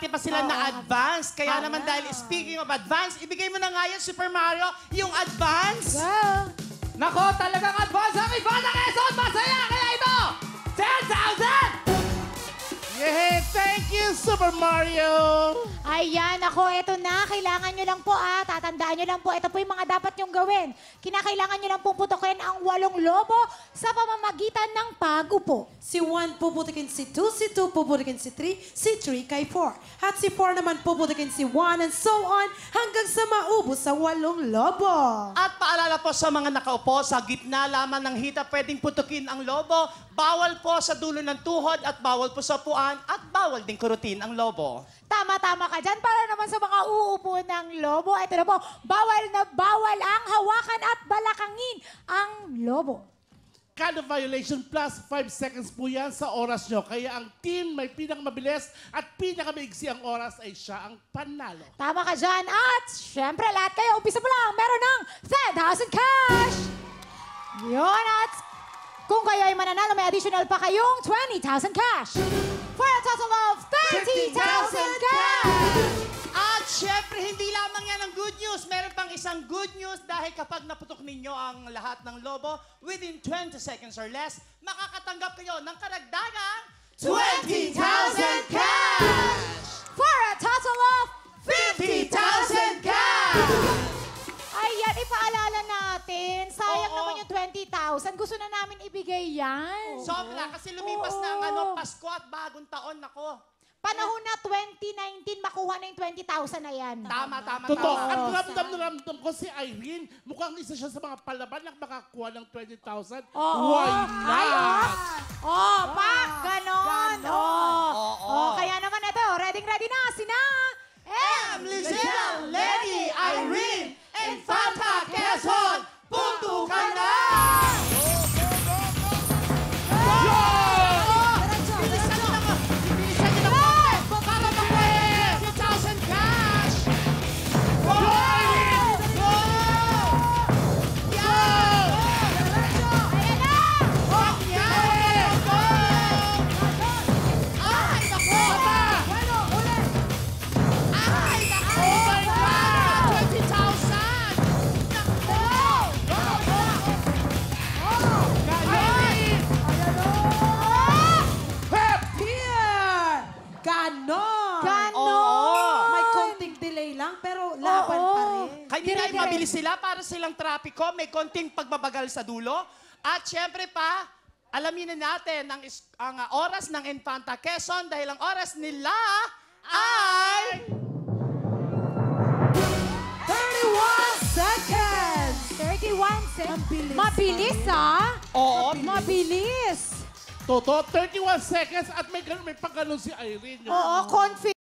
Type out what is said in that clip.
bumati pa sila na advance. Kaya naman dahil speaking of advance, ibigay mo na nga yan, Super Mario, yung advance. Go! Nako, talagang advance ang Ivana Quezon! Masaya kaya ito! 10,000! Yay! Thank you, Super Mario! Ayan, ako, eto na. Kailangan nyo lang po, ah. Tatandaan nyo lang po. Ito po yung mga dapat nyong gawin. Kinakailangan nyo lang pong putukin ang walong lobo sa pamamagitan ng pag-upo. Si 1 puputikin si 2, si 2 puputikin si 3, si 3 kay 4. At si 4 naman puputikin si 1 and so on hanggang sa maubos sa walong lobo. At paalala po sa mga nakaupo, sa gitna lamang ng hita pwedeng putukin ang lobo. Bawal po sa dulo ng tuhod at bawal po sa puan at bawal din kurutin ang lobo. Tama-tama ka dyan. Para naman sa mga uupo ng lobo, ito na po, bawal na bawal ang hawakan at balakangin ang lobo. Of violation plus 5 seconds po yan sa oras nyo. Kaya ang team may pinakamabilis at pinakamaigsi ang oras ay siya ang panalo. Tama ka dyan. At syempre, lahat kayo, umpisa mo lang, meron ng 10,000 cash! Yun at kung kayo ay mananalo, may additional pa kayong 20,000 cash. For a total of 30,000 cash! At syempre, hindi lamang yan ang good news. Meron pang isang good news dahil kapag naputok ninyo ang lahat ng lobo, within 20 seconds or less, makakatanggap kayo ng karagdagang 20,000 Ayan, ipaalala natin. Sayang Oo. naman yung 20,000. Gusto na namin ibigay yan. Sobra, kasi lumipas na ang ano, Pasko at bagong taon. Nako, Panahon na 2019, makuha na yung 20,000 na yan. tama, tama, Totoo. tama. At ramdam na ramdam ko si Irene. Mukhang isa siya sa mga palaban na makakuha ng 20,000. Oo. Why Ay, oh. not? Oh, pak, ganon. Oh. Oo. Oh, kaya naman ito, ready ready na Ganon! Ganon! May konting delay lang pero laban Oo. pa rin. Kaya hindi na Dire-dire. mabilis sila para silang trapiko, may konting pagbabagal sa dulo. At syempre pa, alamin na natin ang, is- ang ah, oras ng Infanta Quezon dahil ang oras nila ay... 31 seconds! 31 seconds. Mabilis, Mabilis, ah. Oo, Mabilis. Toto, 31 seconds at may, ganun- may pagganon si Irene. Oo, confident.